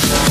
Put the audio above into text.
Thank.